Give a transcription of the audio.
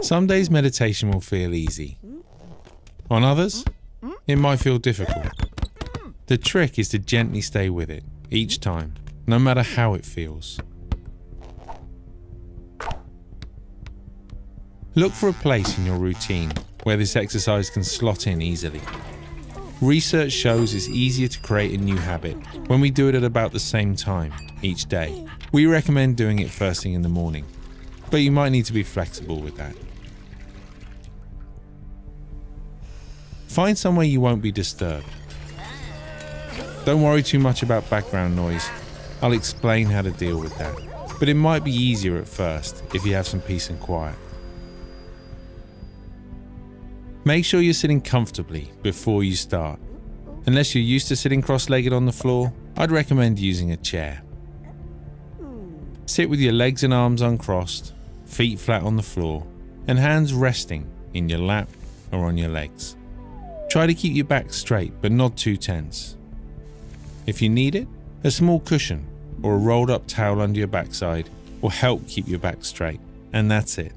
Oh. Some days meditation will feel easy. On others, it might feel difficult. The trick is to gently stay with it each time, no matter how it feels. Look for a place in your routine where this exercise can slot in easily. Research shows it's easier to create a new habit when we do it at about the same time each day. We recommend doing it first thing in the morning, but you might need to be flexible with that. Find somewhere you won't be disturbed. Don't worry too much about background noise. I'll explain how to deal with that, but it might be easier at first if you have some peace and quiet. Make sure you're sitting comfortably before you start. Unless you're used to sitting cross legged on the floor, I'd recommend using a chair. Sit with your legs and arms uncrossed, feet flat on the floor, and hands resting in your lap or on your legs. Try to keep your back straight but not too tense. If you need it, a small cushion or a rolled up towel under your backside will help keep your back straight, and that's it.